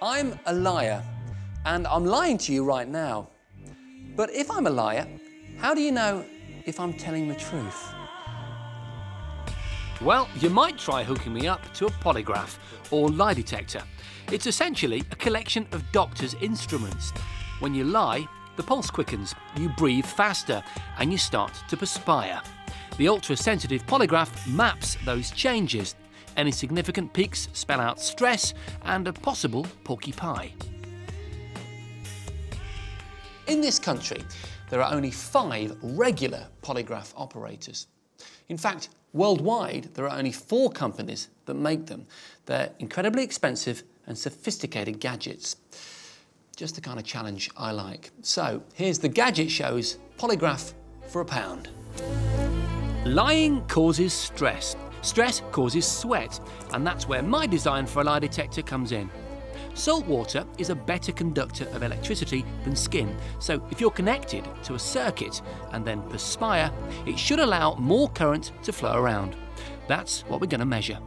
I'm a liar, and I'm lying to you right now. But if I'm a liar, how do you know if I'm telling the truth? Well, you might try hooking me up to a polygraph or lie detector. It's essentially a collection of doctors' instruments. When you lie, the pulse quickens, you breathe faster, and you start to perspire. The ultra sensitive polygraph maps those changes. Any significant peaks spell out stress and a possible porky pie. In this country, there are only five regular polygraph operators. In fact, worldwide, there are only four companies that make them. They're incredibly expensive and sophisticated gadgets. Just the kind of challenge I like. So, here's the Gadget Show's polygraph for a pound. Lying causes stress. Stress causes sweat, and that's where my design for a lie detector comes in. Salt water is a better conductor of electricity than skin, so if you're connected to a circuit and then perspire, it should allow more current to flow around. That's what we're going to measure.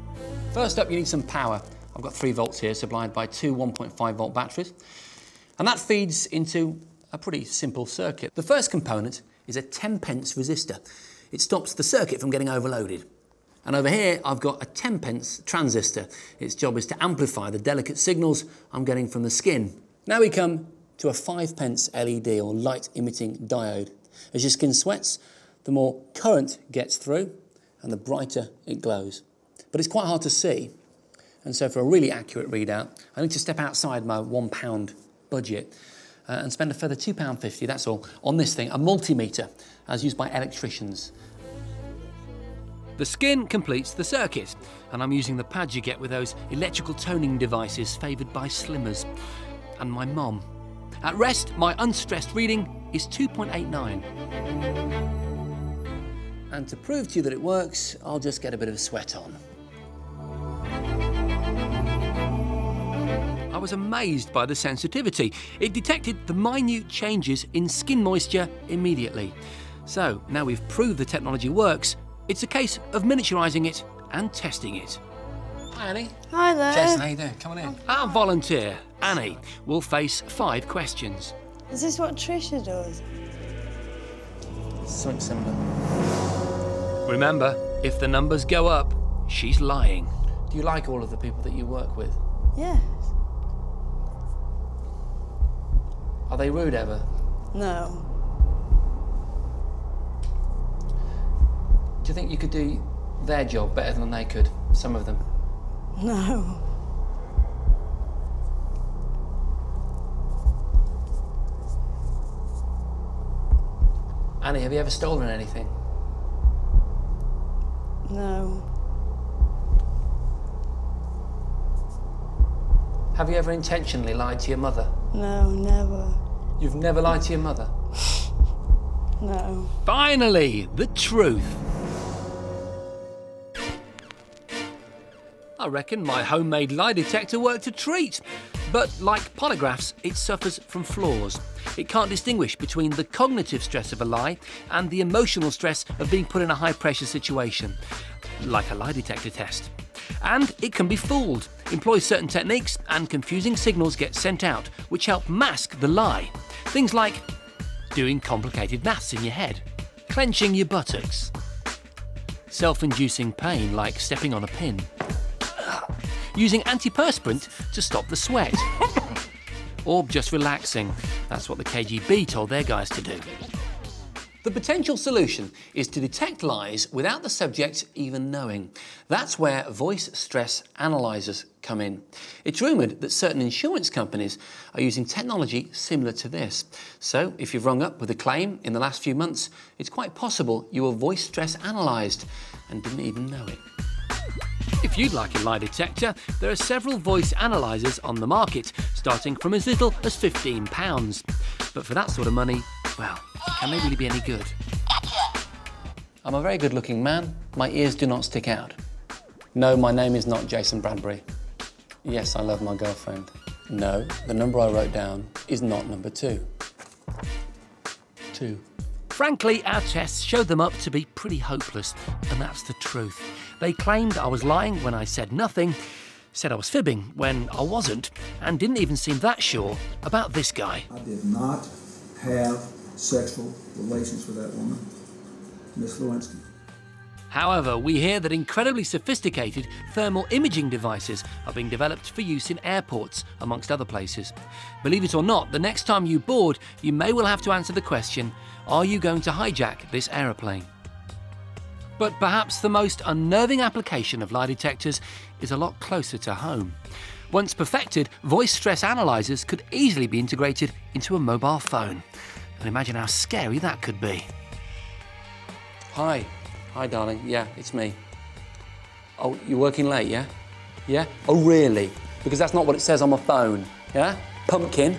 First up, you need some power. I've got 3 volts here supplied by two 1.5 volt batteries. And that feeds into a pretty simple circuit. The first component is a 10 pence resistor. It stops the circuit from getting overloaded. And over here, I've got a 10 pence transistor. Its job is to amplify the delicate signals I'm getting from the skin. Now we come to a 5 pence LED or light emitting diode. As your skin sweats, the more current gets through and the brighter it glows. But it's quite hard to see. And so for a really accurate readout, I need to step outside my one pound budget uh, and spend a further £2.50, that's all, on this thing, a multimeter, as used by electricians. The skin completes the circuit, and I'm using the pads you get with those electrical toning devices favoured by slimmers. And my mom. At rest, my unstressed reading is 2.89. And to prove to you that it works, I'll just get a bit of sweat on. I was amazed by the sensitivity. It detected the minute changes in skin moisture immediately. So now we've proved the technology works, it's a case of miniaturising it and testing it. Hi, Annie. Hi there. Jason, how you doing? Come on in. Our volunteer, Annie, will face five questions. Is this what Trisha does? Something similar. Remember, if the numbers go up, she's lying. Do you like all of the people that you work with? Yes. Are they rude ever? No. Do you think you could do their job better than they could? Some of them. No. Annie, have you ever stolen anything? No. Have you ever intentionally lied to your mother? No, never. You've never lied to your mother? No. Finally, the truth. I reckon my homemade lie detector worked a treat. But like polygraphs, it suffers from flaws. It can't distinguish between the cognitive stress of a lie and the emotional stress of being put in a high pressure situation, like a lie detector test. And it can be fooled, employ certain techniques, and confusing signals get sent out, which help mask the lie. Things like doing complicated maths in your head, clenching your buttocks, self inducing pain like stepping on a pin, using antiperspirant to stop the sweat, or just relaxing. That's what the KGB told their guys to do. The potential solution is to detect lies without the subject even knowing. That's where voice stress analyzers come in. It's rumoured that certain insurance companies are using technology similar to this. So, if you've rung up with a claim in the last few months, it's quite possible you were voice stress analysed and didn't even know it. If you'd like a lie detector, there are several voice analysers on the market, starting from as little as £15. But for that sort of money, well, can they really be any good? I'm a very good looking man. My ears do not stick out. No, my name is not Jason Bradbury. Yes, I love my girlfriend. No, the number I wrote down is not number two. Two. Frankly, our tests showed them up to be pretty hopeless, and that's the truth. They claimed I was lying when I said nothing, said I was fibbing when I wasn't, and didn't even seem that sure about this guy. I did not have sexual relations with that woman, Miss Lewinsky. However, we hear that incredibly sophisticated thermal imaging devices are being developed for use in airports, amongst other places. Believe it or not, the next time you board, you may well have to answer the question Are you going to hijack this aeroplane? But perhaps the most unnerving application of lie detectors is a lot closer to home. Once perfected, voice stress analyzers could easily be integrated into a mobile phone. And imagine how scary that could be. Hi. Hi, darling. Yeah, it's me. Oh, you're working late, yeah? Yeah? Oh, really? Because that's not what it says on my phone, yeah? Pumpkin.